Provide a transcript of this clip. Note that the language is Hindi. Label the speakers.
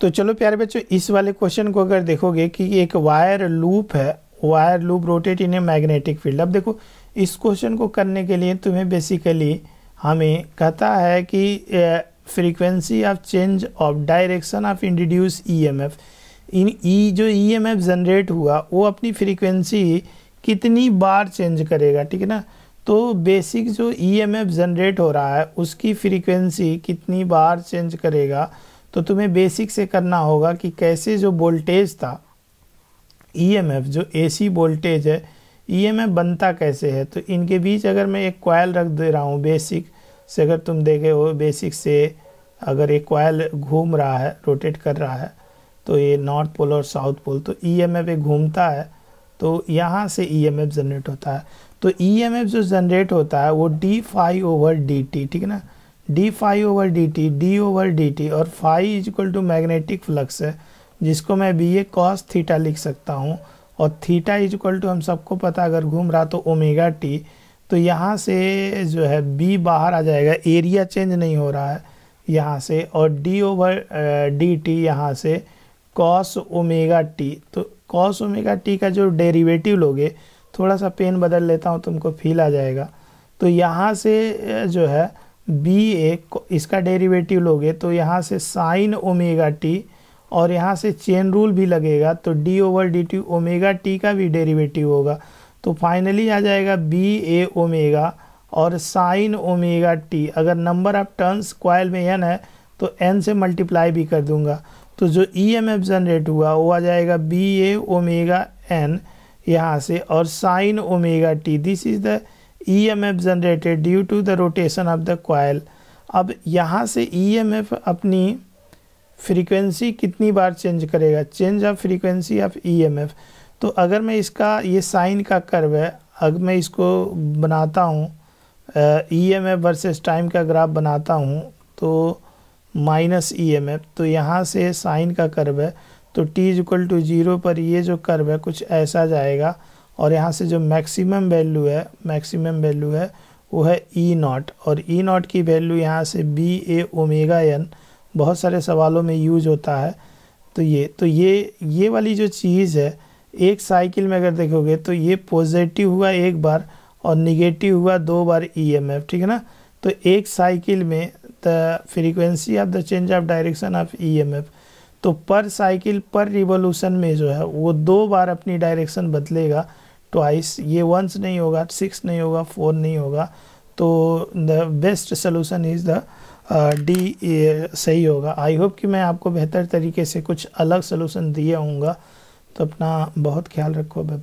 Speaker 1: तो चलो प्यारे बच्चों, इस वाले क्वेश्चन को अगर देखोगे कि एक वायर लूप है wire loop rotate in a magnetic field अब देखो, इस क्वेश्चन को करने के लिए तुम्हें बेसिकली हमें कहता है कि frequency of change of direction of introduce EMF in E जो ईएमएफ जनरेट हुआ, वो अपनी फ्रीक्वेंसी कितनी बार चेंज करेगा, ठीक है ना? तो बेसिक जो ईएमएफ जनरेट हो रहा है, उसकी फ्रीक्वेंसी कितनी बार चेंज करेगा? तो तुम्हें बेसिक से करना होगा कि कैसे जो वोल्टेज था ईएमएफ जो एसी वोल्टेज है ईएमएफ बनता कैसे है? तो इनके बीच अगर मैं एक कॉयल रख दे रहा हूँ बेसिक से, अगर तुम देखे हो बेसिक से अगर एक कॉयल घूम रहा है रोटेट कर रहा है तो ये नॉर्थ पोल और साउथ पोल तो ईएमएफ एक घूमता है तो यहाँ से ईएमएफ जनरेट होता है। तो ईएमएफ जो जनरेट होता है, वो D phi over D T ठीक है ना? D phi over D T D over D T और phi is equal to magnetic flux है, जिसको मैं बी ए कॉस थीटा लिख सकता हूँ। और थीटा इज़ इक्वल टू हम सबको पता, अगर घूम रहा तो ओमेगा टी तो यहाँ से जो है बी बाहर आ जाएगा एरिया चेंज नहीं हो रहा है यहाँ से। और डी ओवर डी टी यहाँ से कॉस ओमेगा टी तो कॉस ओमेगा टी का जो डेरिवेटिव लोगे, थोड़ा सा पेन बदल लेता हूँ, तुमको फील आ जाएगा। तो यहाँ से जो है बी ए इसका डेरिवेटिव लोगे तो यहाँ से साइन ओमेगा टी और यहाँ से चेन रूल भी लगेगा तो D over D T omega T का भी डेरिवेटिव होगा। तो फाइनली आ जाएगा बी ए ओमेगा और साइन ओमेगा टी। अगर नंबर ऑफ़ टर्न्स क्वाइल में एन है तो एन से मल्टीप्लाई भी कर दूँगा। तो जो ई एम एफ़ जनरेट हुआ, वो आ जाएगा बी ए ओमेगा एन यहाँ से और sine omega T this is the E M F generated due to the rotation of the coil अब यहाँ से ई एम एफ़ अपनी फ्रीक्वेंसी कितनी बार चेंज करेगा? Change of frequency of E M F तो अगर मैं इसका, ये साइन का कर्व है अगर मैं इसको बनाता हूँ E M F versus time का ग्राफ बनाता हूँ तो माइनस ई एम एफ़ तो यहाँ से साइन का कर्व है तो T is equal to zero पर ये जो कर्व है, कुछ ऐसा जाएगा। और यहाँ से जो मैक्सिमम वैल्यू है मैक्सिमम वैल्यू है, वो है ई e नॉट और ई e नॉट की वैल्यू यहाँ से बी ए ओमेगा एन बहुत सारे सवालों में यूज़ होता है। तो ये तो ये ये वाली जो चीज़ है, एक साइकिल में अगर देखोगे तो ये पॉजिटिव हुआ एक बार और निगेटिव हुआ दो बार ईएमएफ e ठीक है ना? तो एक साइकिल में the frequency of the change of direction of EMF तो पर साइकिल पर रिवोल्यूशन में जो है, वो दो बार अपनी डायरेक्शन बदलेगा ट्वाइस ये वंस नहीं होगा सिक्स नहीं होगा फोर नहीं होगा तो the best solution is the D सही होगा। आई होप कि मैं आपको बेहतर तरीके से कुछ अलग सोल्यूशन दिए हूँ तो अपना बहुत ख्याल रखो बाय